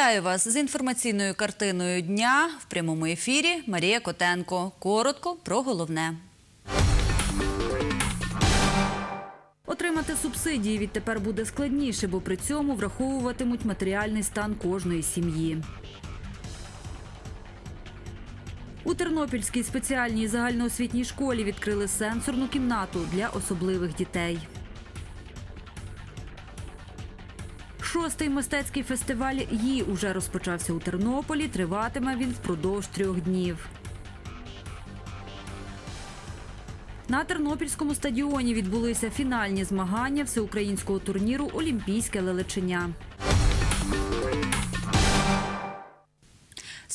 Вітаю вас з інформаційною картиною дня в прямому ефірі. Марія Котенко. Коротко про головне. Отримати субсидії відтепер буде складніше, бо при цьому враховуватимуть матеріальний стан кожної сім'ї. У Тернопільській спеціальній загальноосвітній школі відкрили сенсорну кімнату для особливих дітей. Шостий мистецький фестиваль «Ї» уже розпочався у Тернополі. Триватиме він впродовж трьох днів. На Тернопільському стадіоні відбулися фінальні змагання всеукраїнського турніру Олімпійське лелечення.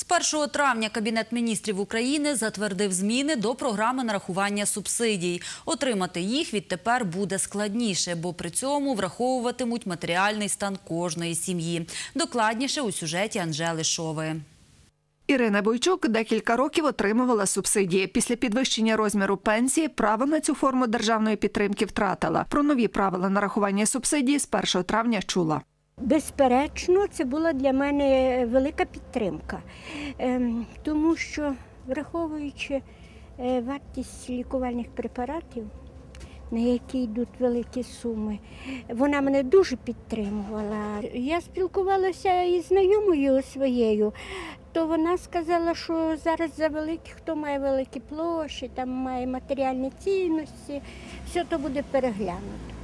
З 1 травня Кабінет міністрів України затвердив зміни до програми нарахування субсидій. Отримати їх відтепер буде складніше, бо при цьому враховуватимуть матеріальний стан кожної сім'ї. Докладніше у сюжеті Анжели Шови. Ірина Бойчук декілька років отримувала субсидії. Після підвищення розміру пенсії право на цю форму державної підтримки втратила. Про нові правила нарахування субсидії з 1 травня чула. Безперечно, це була для мене велика підтримка, Ем, тому що, враховуючи е, вартість лікувальних препаратів, на які йдуть великі суми, вона мене дуже підтримувала. Я спілкувалася із знайомою своєю, то вона сказала, що зараз за великі, хто має великі площі, там має матеріальні цінності, все то буде переглянуто.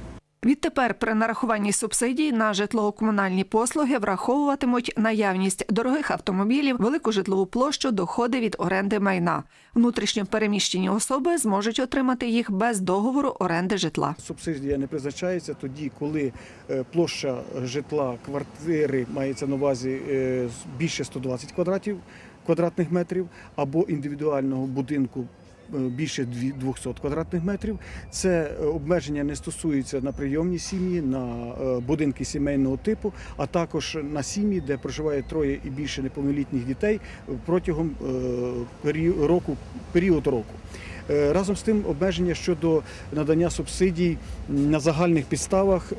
Відтепер при нарахуванні субсидій на житлово-комунальні послуги враховуватимуть наявність дорогих автомобілів, велику житлову площу, доходи від оренди майна. Внутрішньо переміщені особи зможуть отримати їх без договору оренди житла. Субсидія не призначається тоді, коли е, площа житла квартири мається на увазі е, більше 120 квадратів квадратних метрів або індивідуального будинку. Більше дві- 200 квадратних метрів. Це е, обмеження не стосується на прийомні сім'ї, на е, будинки сімейного типу, а також на сім'ї, де проживає троє і більше неповнолітніх дітей протягом е, року, період року. Разом з тим, обмеження щодо надання субсидій на загальних підставах,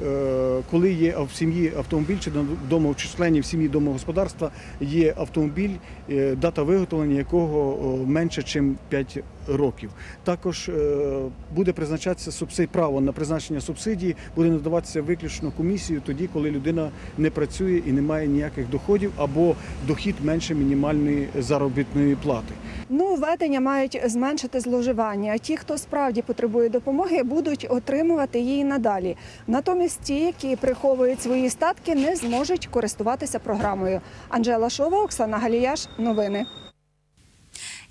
коли є в сім'ї автомобіль чи на домочисленні в сім'ї домогосподарства є автомобіль, дата виготовлення якого менше, ніж 5 років. Також е, буде призначатися субсидій, право на призначення субсидії буде надаватися виключно комісією тоді, коли людина не працює і не має ніяких доходів або дохід менше мінімальної заробітної плати. Ну, введення мають зменшити зловживання. Ті, хто справді потребує допомоги, будуть отримувати її надалі. Натомість ті, які приховують свої статки, не зможуть користуватися програмою. Анжела Шова, Оксана Галіяш. Новини.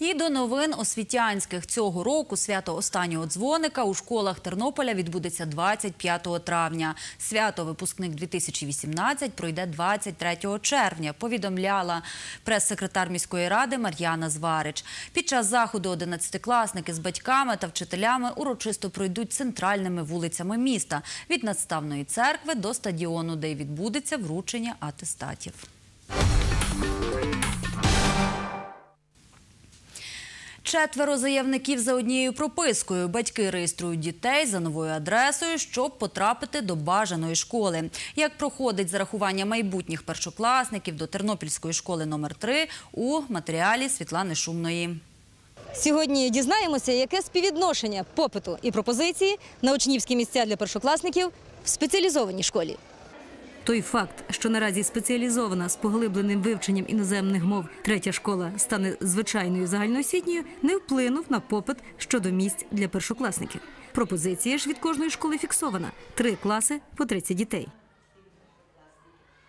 І до новин освітянських цього року свято останнього дзвоника у школах Тернополя відбудеться 25 травня. Свято випускник 2018 пройде 23 червня. Повідомляла прес-секретар міської ради Мар'яна Зварич. Під час заходу 11-класники з батьками та вчителями урочисто пройдуть центральними вулицями міста від надставної церкви до стадіону, де й відбудеться вручення атестатів. Четверо заявників за однією пропискою. Батьки реєструють дітей за новою адресою, щоб потрапити до бажаної школи. Як проходить зарахування майбутніх першокласників до Тернопільської школи номер 3 у матеріалі Світлани Шумної. Сьогодні дізнаємося, яке співвідношення попиту і пропозиції на учнівські місця для першокласників в спеціалізованій школі. Той факт, що наразі спеціалізована з поглибленим вивченням іноземних мов третя школа стане звичайною загальноосвітньою, не вплинув на попит щодо місць для першокласників. Пропозиція ж від кожної школи фіксована: три класи по 30 дітей.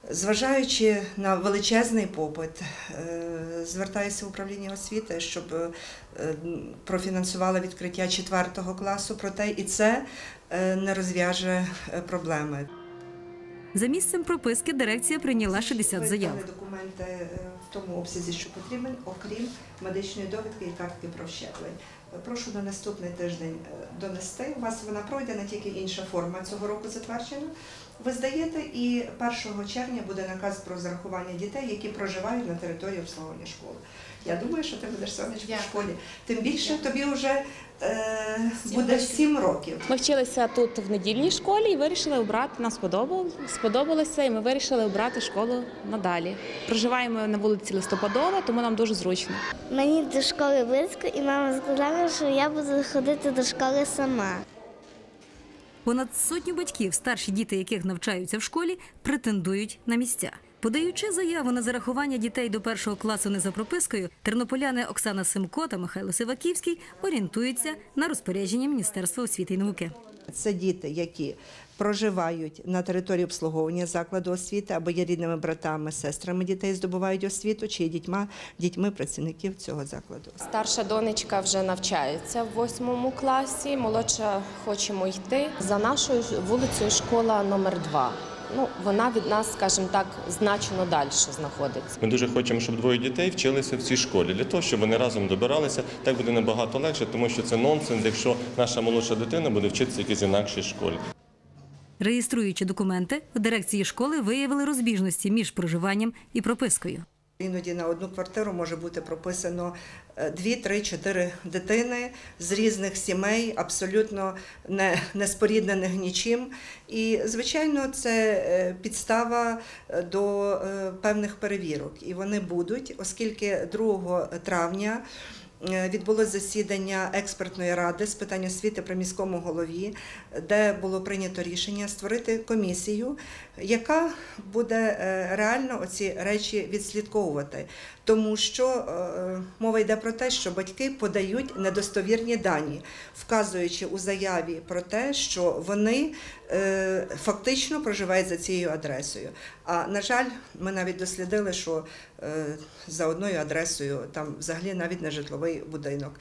Зважаючи на величезний попит, е, звертаюся в управління освіти, щоб е, профінансувало відкриття четвертого класу, проте і це е, не розв'яже проблеми. За місцем прописки дирекція прийняла 60 заяв. Документи е, в тому обсязі, що потрібен, окрім медичної довідки і картки про щеплень. Е, Прошу на наступний тиждень е, донести. У вас вона пройде, не тільки інша форма цього року затверджена. Ви здаєте, і 1 червня буде наказ про зарахування дітей, які проживають на території обслуговування школи. Я думаю, що ти будеш сонечко в школі. Тим більше тобі вже е, буде 7 років. Ми вчилися тут в недільній школі і вирішили обрати. Нам сподобало, сподобалося, і ми вирішили обрати школу надалі. Проживаємо на вулиці Листопадова, тому нам дуже зручно. Мені до школи близько, і мама сказала, що я буду ходити до школи сама. Понад сотню батьків, старші діти яких навчаються в школі, претендують на місця. Подаючи заяву на зарахування дітей до першого класу не за пропискою, тернополяни Оксана Симко та Михайло Сиваківський орієнтуються на розпорядження Міністерства освіти і науки. Це діти, які проживають на території обслуговування закладу освіти або є рідними братами, сестрами дітей, здобувають освіту, чи є дітьма, дітьми працівників цього закладу. Старша донечка вже навчається в восьмому класі, молодша хочемо йти. За нашою вулицею школа номер 2 Ну, вона від нас, скажімо так, значно далі знаходиться. Ми дуже хочемо, щоб двоє дітей вчилися в цій школі для того, щоб вони разом добиралися. Так буде набагато легше, тому що це нонсенс, якщо наша молодша дитина буде вчитися в якійсь інакшій школі. Реєструючи документи, в дирекції школи виявили розбіжності між проживанням і пропискою. Іноді на одну квартиру може бути прописано е, дві, три, чотири дитини з різних сімей, абсолютно не, не споріднених нічим. І, звичайно, це е, підстава е, до е, певних перевірок. І вони будуть, оскільки 2 травня. Е, Відбулось засідання експертної ради з питань освіти при міському голові, де було прийнято рішення створити комісію, яка буде е, реально оці речі відслідковувати. Тому що е, мова йде про те, що батьки подають недостовірні дані, вказуючи у заяві про те, що вони е, фактично проживають за цією адресою. А на жаль, ми навіть дослідили, що е, за одною адресою там взагалі навіть не житловий будинок.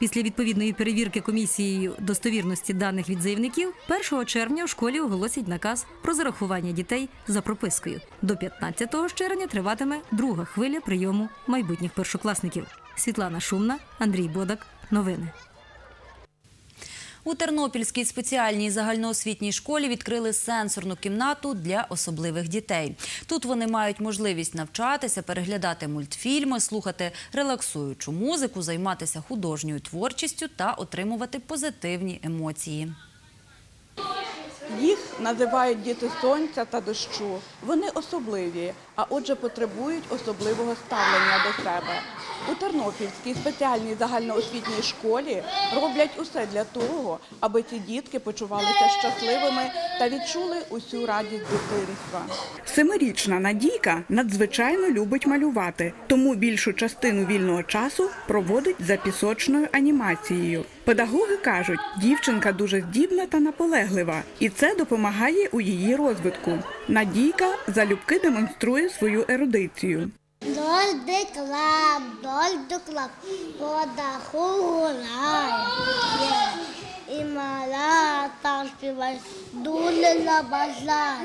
Після відповідної перевірки комісією достовірності даних від заявників 1 червня в школі оголосять наказ про зарахування дітей за пропискою. До 15 червня триватиме друга хвиля прийому майбутніх першокласників. Світлана Шумна, Андрій Бодак. Новини. У Тернопільській спеціальній загальноосвітній школі відкрили сенсорну кімнату для особливих дітей. Тут вони мають можливість навчатися, переглядати мультфільми, слухати релаксуючу музику, займатися художньою творчістю та отримувати позитивні емоції. Їх називають діти сонця та дощу. Вони особливі, а отже потребують особливого ставлення до себе. У Тернопільській спеціальній загальноосвітній школі роблять усе для того, аби ці дітки почувалися щасливими та відчули усю радість дитинства. Семирічна Надійка надзвичайно любить малювати, тому більшу частину вільного часу проводить за пісочною анімацією. Педагоги кажуть, дівчинка дуже здібна та наполеглива, і це допомагає у її розвитку. Надійка залюбки демонструє свою ерудицію. Доль де доль до вода гуляє. І мала там співає, дуже на базар,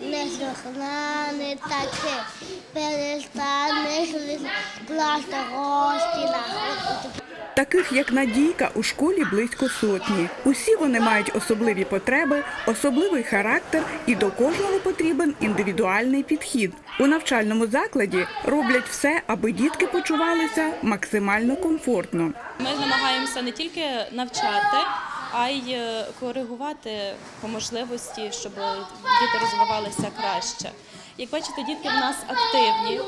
не слухняне таке, перестане класти гості на Таких як Надійка у школі близько сотні. Усі вони мають особливі потреби, особливий характер, і до кожного потрібен індивідуальний підхід. У навчальному закладі роблять все, аби дітки почувалися максимально комфортно. Ми намагаємося не тільки навчати, а й е, коригувати по можливості, щоб діти розвивалися краще. Як бачите, дітки в нас активні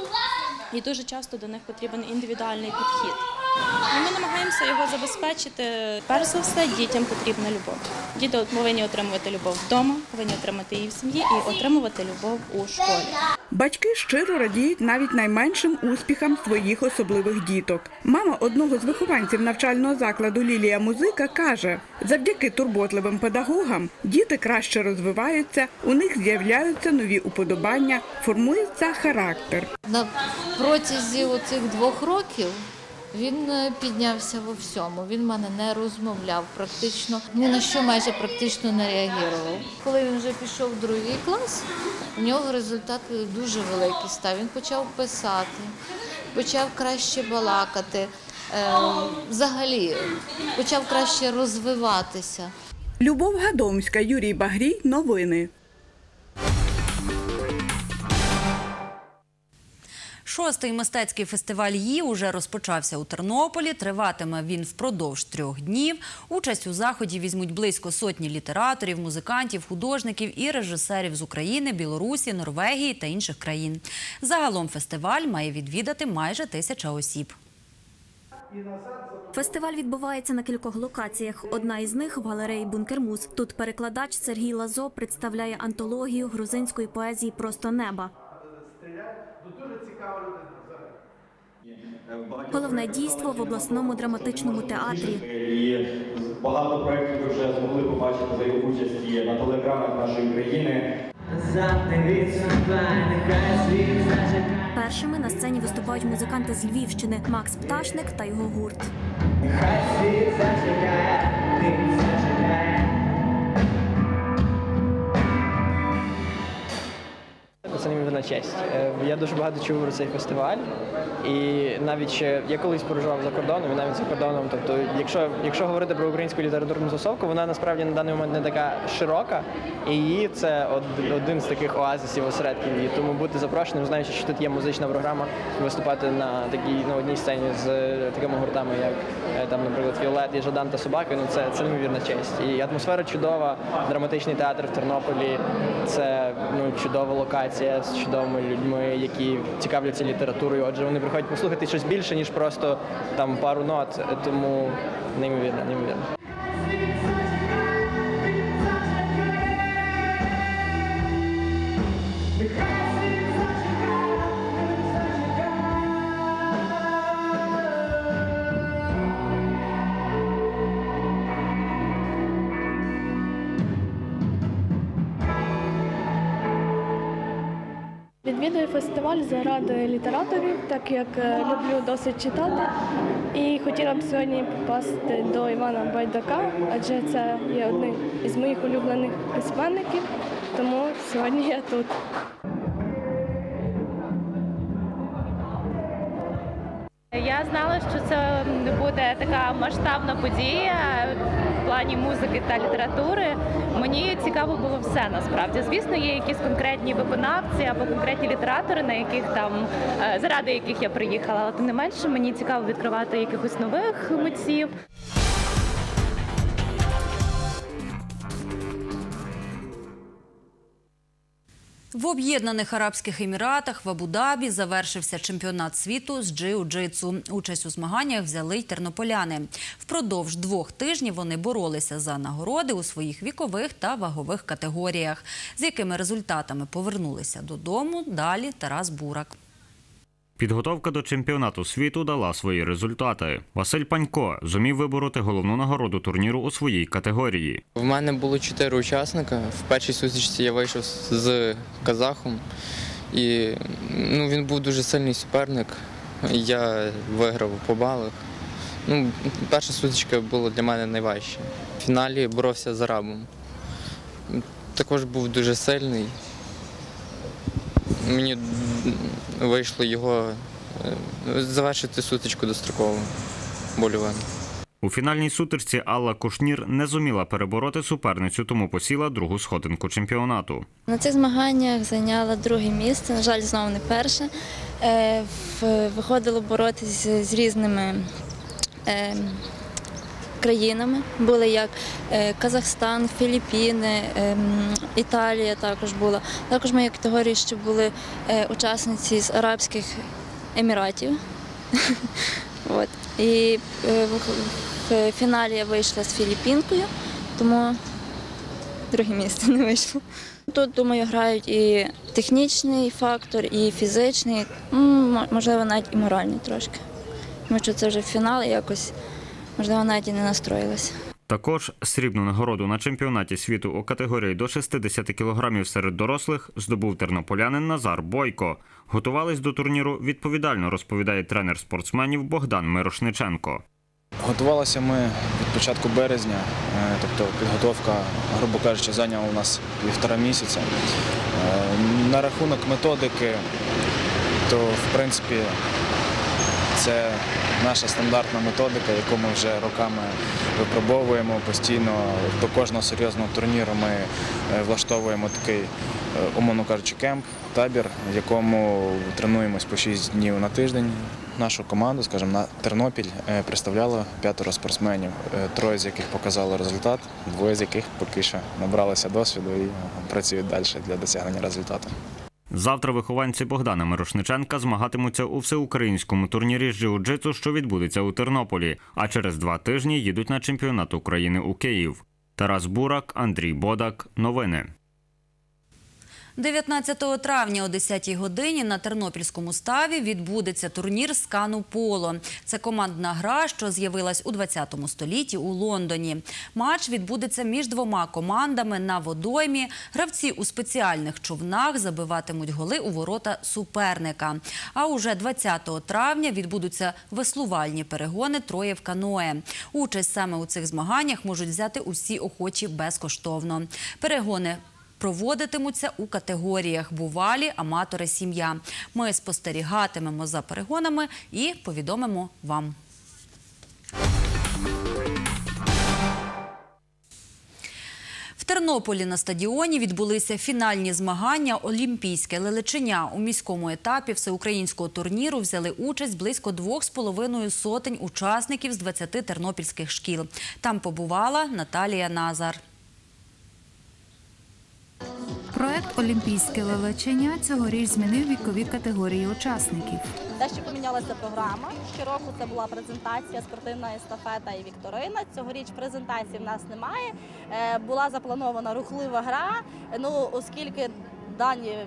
і дуже часто до них потрібен індивідуальний підхід. Ми намагаємося його забезпечити. Перш за все, дітям потрібна любов. Діти повинні отримувати любов вдома, повинні отримати її в сім'ї і отримувати любов у школі. Батьки щиро радіють навіть найменшим успіхам своїх особливих діток. Мама одного з вихованців навчального закладу Лілія Музика каже: завдяки турботливим педагогам діти краще розвиваються, у них з'являються нові уподобання, формується характер. На протязі оцих двох років він е, піднявся во всьому. Він мене не розмовляв практично, ні на що майже практично не реагував. Коли він вже пішов в другий клас, у нього результат дуже великий став. Він почав писати, почав краще балакати. е, Взагалі почав краще розвиватися. Любов Гадомська, Юрій Багрій. Новини. Шостий мистецький фестиваль «Ї» уже розпочався у Тернополі. Триватиме він впродовж трьох днів. Участь у заході візьмуть близько сотні літераторів, музикантів, художників і режисерів з України, Білорусі, Норвегії та інших країн. Загалом фестиваль має відвідати майже тисяча осіб. Фестиваль відбувається на кількох локаціях. Одна із них в галереї Бункермуз. Тут перекладач Сергій Лазо представляє антологію грузинської поезії Просто неба. Головне дійство в обласному драматичному театрі. І багато проєктів ви вже змогли побачити за його участі на телеекранах нашої країни. Першими на сцені виступають музиканти з Львівщини Макс Пташник та його гурт. Це честь. Е, Я дуже багато чув про цей фестиваль, і навіть ще я колись подорожував за кордоном, і навіть за кордоном. Тобто, якщо, якщо говорити про українську літературну тусовку, вона насправді на даний момент не така широка, і її це один з таких оазисів осередків. І тому бути запрошеним, знаючи, що тут є музична програма, виступати на такій на одній сцені з е, такими гуртами, як е, там, наприклад, Фіолет і Жадан та Собаки. Ну це, це неймовірна честь. І атмосфера чудова, драматичний театр в Тернополі. Це ну чудова локація з людьми, які цікавляться літературою. Отже, вони приходять послухати щось більше, ніж просто там пару нот. Тому неймовірно, неймовірно. Відвідую фестиваль заради літераторів, так як е, люблю досить читати. І хотіла б сьогодні попасти до Івана Байдака, адже це є одним із моїх улюблених письменників, тому сьогодні я тут. Я знала, що це буде така масштабна подія в плані музики та літератури. Мені цікаво було все насправді. Звісно, є якісь конкретні виконавці або конкретні літератори, на яких там е, заради яких я приїхала, але тим не менше мені цікаво відкривати якихось нових митців. В Об'єднаних Арабських Еміратах в Абу-Дабі завершився чемпіонат світу з джиу-джитсу. Участь у змаганнях взяли й тернополяни. Впродовж двох тижнів вони боролися за нагороди у своїх вікових та вагових категоріях. З якими результатами повернулися додому, далі Тарас Бурак. Підготовка до чемпіонату світу дала свої результати. Василь Панько зумів вибороти головну нагороду турніру у своїй категорії. В мене було чотири учасника. В першій сутичці я вийшов з казахом, і ну, він був дуже сильний суперник. Я виграв по балах. Ну, перша сутичка була для мене найважча. В фіналі боровся з арабом. Також був дуже сильний. Мені вийшло його е, завершити сутичку достроково больовим. У фінальній сутичці Алла Кушнір не зуміла перебороти суперницю, тому посіла другу сходинку чемпіонату. На цих змаганнях зайняла друге місце, на жаль, знову не перше. Е, Виходило боротися з різними е, країнами. Були як е, Казахстан, Філіппіни, е, Італія також була. Також в моїй категорії ще були е, учасниці з Арабських Еміратів. От. І е, в- фіналі я вийшла з Філіппінкою, тому друге місце не вийшло. Тут, думаю, грають і технічний фактор, і фізичний, можливо, навіть і моральний трошки. Тому що це вже фінал якось, можливо, навіть і не настроїлася. Також срібну нагороду на чемпіонаті світу у категорії до 60 кілограмів серед дорослих здобув тернополянин Назар Бойко. Готувались до турніру відповідально, розповідає тренер спортсменів Богдан Мирошниченко. Готувалися ми від початку березня, е, тобто підготовка, грубо кажучи, зайняла у нас півтора місяця. Е, На рахунок методики, то в принципі це наша стандартна методика, яку ми вже роками випробовуємо постійно. До кожного серйозного турніру ми е, влаштовуємо такий, е, умовно кажучи, кемп, табір, в якому тренуємось по 6 днів на тиждень. Нашу команду, скажімо, на Тернопіль е, представляло п'ятеро спортсменів, троє з яких показали результат, двоє з яких поки що набралися досвіду і працюють далі для досягнення результату. Завтра вихованці Богдана Мирошниченка змагатимуться у всеукраїнському турнірі з джиу-джитсу, що відбудеться у Тернополі. А через два тижні їдуть на чемпіонат України у Київ. Тарас Бурак, Андрій Бодак. Новини. 19 травня о 10-й годині на Тернопільському ставі відбудеться турнір з кану поло. Це командна гра, що з'явилась у 20 столітті у Лондоні. Матч відбудеться між двома командами на водоймі. Гравці у спеціальних човнах забиватимуть голи у ворота суперника. А уже 20 травня відбудуться веслувальні перегони троє в каное. Участь саме у цих змаганнях можуть взяти усі охочі безкоштовно. Перегони проводитимуться у категоріях бувалі, аматори, сім'я. Ми спостерігатимемо за перегонами і повідомимо вам. В Тернополі на стадіоні відбулися фінальні змагання Олімпійське лелечення. У міському етапі всеукраїнського турніру взяли участь близько двох з половиною сотень учасників з 20 тернопільських шкіл. Там побувала Наталія Назар. Проект Олімпійське лелечення цьогоріч змінив вікові категорії учасників. Дещо помінялася програма. Щороку це була презентація, спортивна естафета і вікторина. Цьогоріч презентації в нас немає. Е, Була запланована рухлива гра. Ну, оскільки дані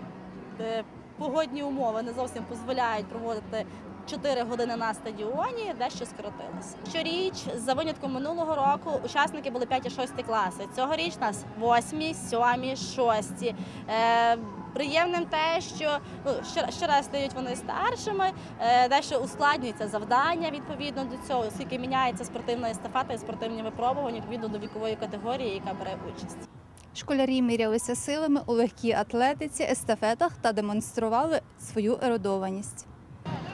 е, погодні умови не зовсім дозволяють проводити 4 години на стадіоні, дещо скоротилося. Щоріч, за винятком минулого року, учасники були 5 і 6 класи. Цьогоріч нас 8, 7, 6. Е, Приємним те, що ну, ще, ще раз стають вони старшими, е, дещо ускладнюється завдання відповідно до цього, оскільки міняється спортивна естафета і спортивні випробування відповідно до вікової категорії, яка бере участь. Школярі мірялися силами у легкій атлетиці, естафетах та демонстрували свою ерудованість.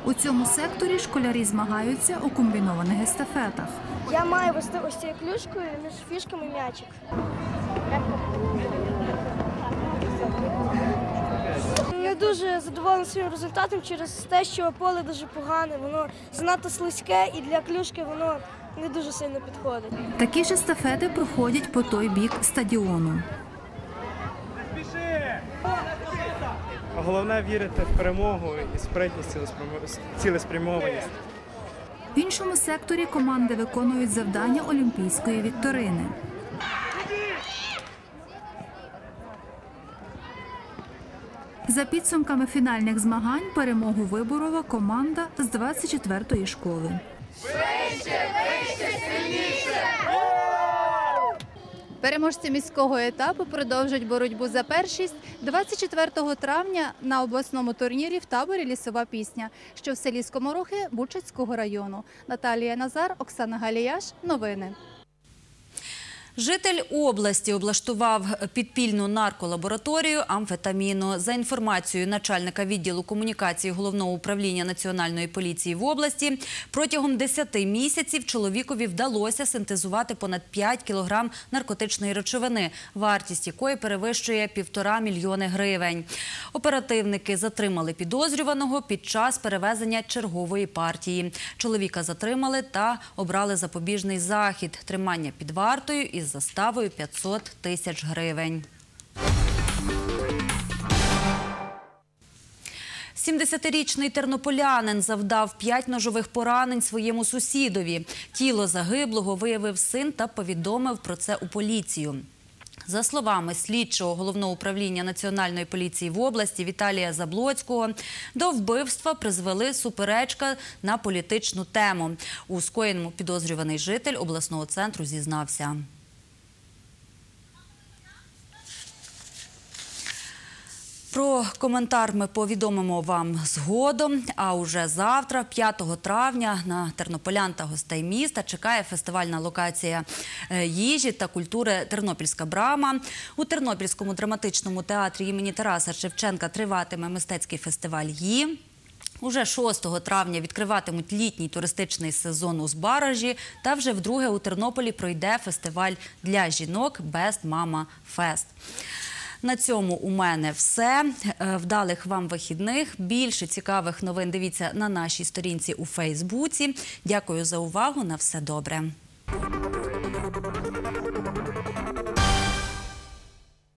У цьому секторі школярі змагаються у комбінованих естафетах. Я маю вести ось цією клюшкою між фішками м'ячик. Не дуже задоволений своїм результатом через те, що поле дуже погане, воно занадто слизьке і для клюшки воно не дуже сильно підходить. Такі ж естафети проходять по той бік стадіону. Головне вірити в перемогу і спритність, цілеспрямо- цілеспрямованість. В іншому секторі команди виконують завдання олімпійської вікторини. За підсумками фінальних змагань перемогу виборола команда з 24-ї школи. Переможці міського етапу продовжать боротьбу за першість 24 травня на обласному турнірі в таборі Лісова пісня, що в селі Скоморохи Бучацького району. Наталія Назар, Оксана Галіяш. Новини. Житель області облаштував підпільну нарколабораторію амфетаміну. За інформацією начальника відділу комунікації головного управління національної поліції в області, протягом 10 місяців чоловікові вдалося синтезувати понад 5 кілограм наркотичної речовини, вартість якої перевищує півтора мільйони гривень. Оперативники затримали підозрюваного під час перевезення чергової партії. Чоловіка затримали та обрали запобіжний захід – тримання під вартою із заставою 500 тисяч гривень. 70-річний тернополянин завдав п'ять ножових поранень своєму сусідові. Тіло загиблого виявив син та повідомив про це у поліцію. За словами слідчого головного управління Національної поліції в області Віталія Заблоцького, до вбивства призвели суперечка на політичну тему. У скоєному підозрюваний житель обласного центру зізнався. Про коментар ми повідомимо вам згодом. А уже завтра, 5 травня, на тернополян та гостей міста чекає фестивальна локація е, їжі та культури Тернопільська брама. У Тернопільському драматичному театрі імені Тараса Шевченка триватиме мистецький фестиваль «Ї». Уже 6 травня відкриватимуть літній туристичний сезон у Збаражі та вже вдруге у Тернополі пройде фестиваль для жінок Best Mama Fest. На цьому у мене все. Е, Вдалих вам вихідних. Більше цікавих новин дивіться на нашій сторінці у Фейсбуці. Дякую за увагу. На все добре.